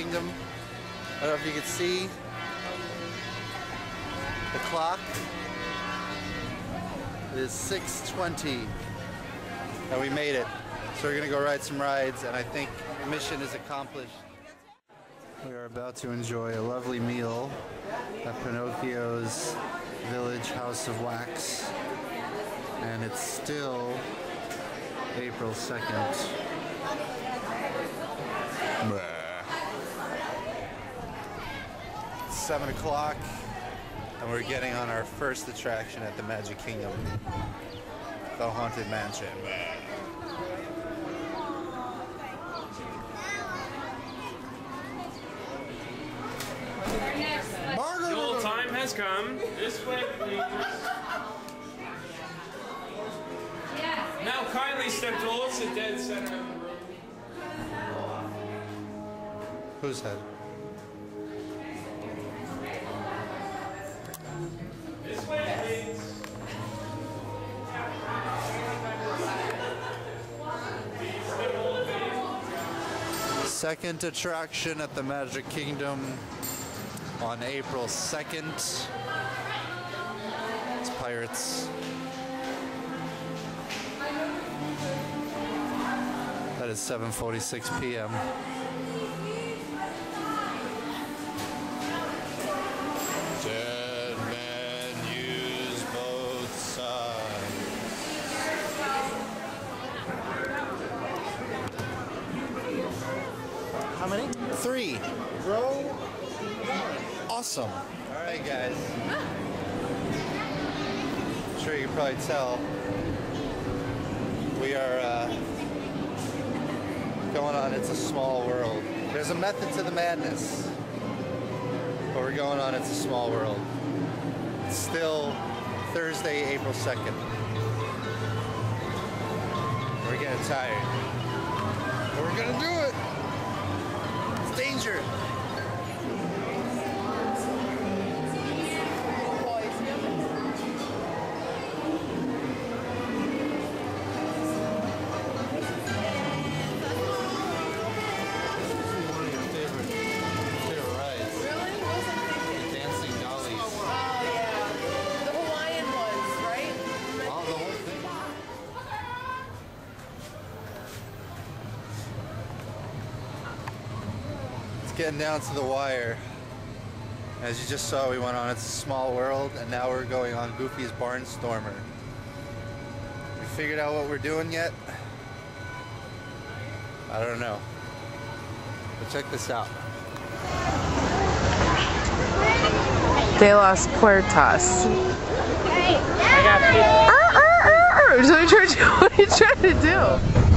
Kingdom. I don't know if you can see the clock. It is 6.20 and we made it. So we're gonna go ride some rides and I think mission is accomplished. We are about to enjoy a lovely meal at Pinocchio's Village House of Wax. And it's still April 2nd. 7 o'clock and we're getting on our first attraction at the Magic Kingdom, the Haunted Mansion. Your time has come. This way, please. Now kindly step towards the dead center of the room. Whose head? Second attraction at the Magic Kingdom on April 2nd. It's Pirates. That is 7:46 p.m. many? Three. Bro. Awesome. All right, guys. I'm sure you can probably tell. We are uh, going on It's a Small World. There's a method to the madness. But we're going on It's a Small World. It's still Thursday, April 2nd. We're getting tired. But we're gonna do it! It's danger! Getting down to the wire. As you just saw, we went on It's a Small World, and now we're going on Goofy's Barnstormer. We figured out what we're doing yet? I don't know. But check this out. De las Puertas. Uh, uh, uh, So what are you trying to, what are you trying to do?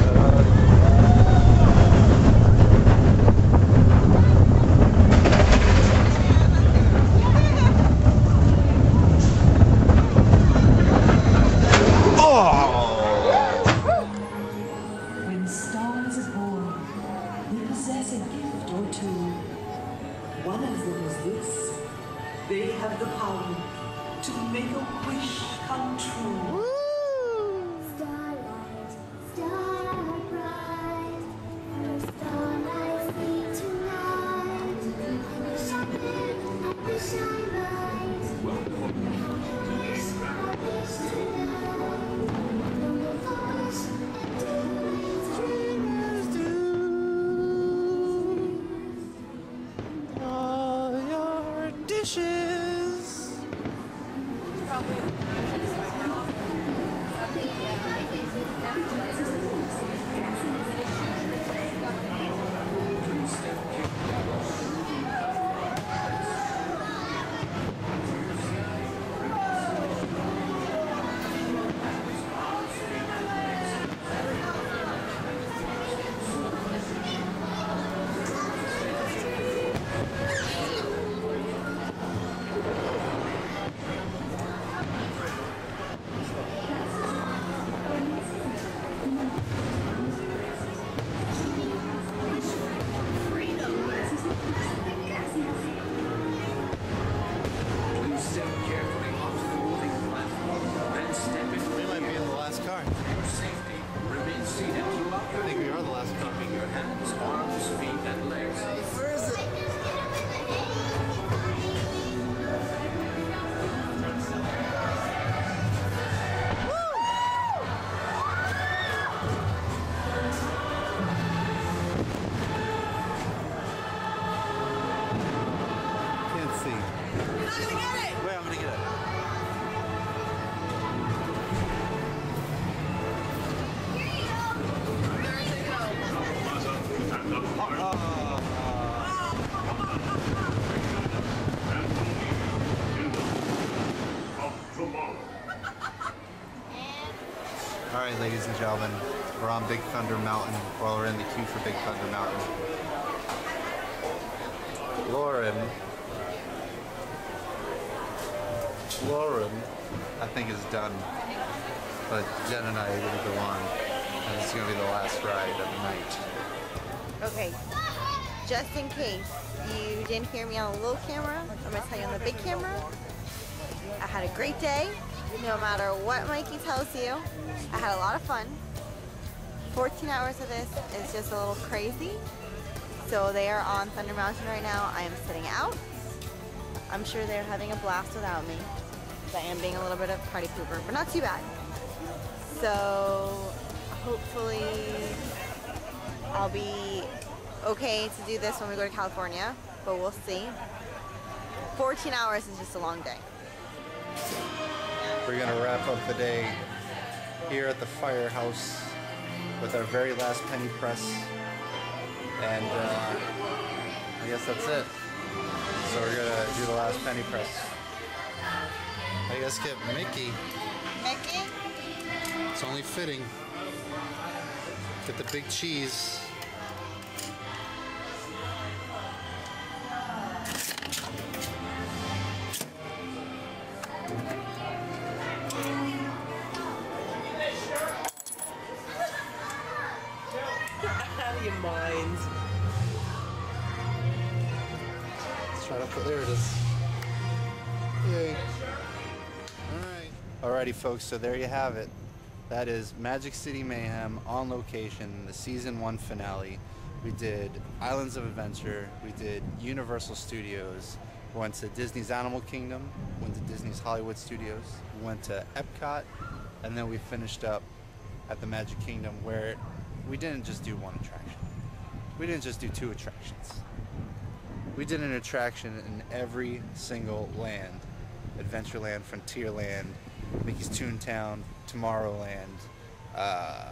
One of them is this. They have the power to make a wish come true. Ladies and gentlemen, we're on Big Thunder Mountain. Well, we're in the queue for Big Thunder Mountain. Lauren, Lauren, I think is done. But Jen and I are gonna go on, and it's gonna be the last ride of the night. Okay, just in case you didn't hear me on the little camera, I'm gonna tell you on the big camera. I had a great day, no matter what Mikey tells you. I had a lot of fun. 14 hours of this is just a little crazy. So they are on Thunder Mountain right now. I am sitting out. I'm sure they're having a blast without me. I am being a little bit of party pooper, but not too bad. So hopefully I'll be okay to do this when we go to California, but we'll see. 14 hours is just a long day. We're gonna wrap up the day here at the firehouse with our very last penny press. And uh, I guess that's it. So we're gonna do the last penny press. I guess get Mickey. Mickey? It's only fitting. Get the big cheese. To put, there it is. Yay. Alright. Alrighty folks, so there you have it. That is Magic City Mayhem on location, the season one finale. We did Islands of Adventure, we did Universal Studios, we went to Disney's Animal Kingdom, went to Disney's Hollywood Studios, we went to Epcot, and then we finished up at the Magic Kingdom where we didn't just do one attraction. We didn't just do two attractions. We did an attraction in every single land. Adventureland, Frontierland, Mickey's Toontown, Tomorrowland, uh,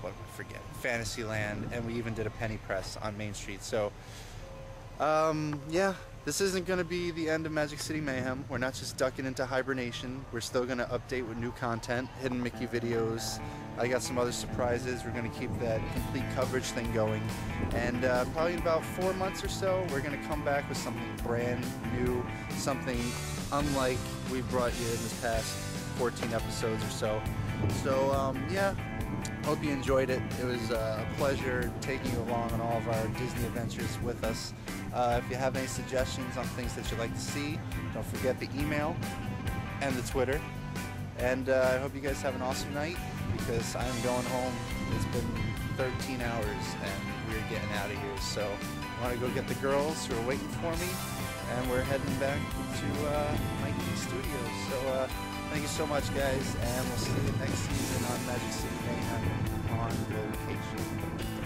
what I forget? Fantasyland, and we even did a penny press on Main Street. So, um, yeah, this isn't going to be the end of Magic City Mayhem. We're not just ducking into hibernation. We're still going to update with new content, hidden Mickey videos. I got some other surprises. We're going to keep that complete coverage thing going. And uh, probably in about four months or so, we're going to come back with something brand new, something unlike we brought you in this past 14 episodes or so. So, um, yeah, Hope you enjoyed it. It was uh, a pleasure taking you along on all of our Disney adventures with us. Uh, if you have any suggestions on things that you'd like to see, don't forget the email and the Twitter. And uh, I hope you guys have an awesome night because I'm going home. It's been 13 hours and we're getting out of here. So I want to go get the girls who are waiting for me and we're heading back to uh, Mikey Studios. So uh, thank you so much, guys, and we'll see you next season on Magic City Mayhem on location.